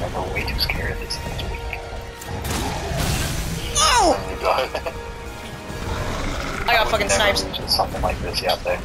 like we're way too scared of this thing's weak. No! I got fucking snipes. Something like this out there.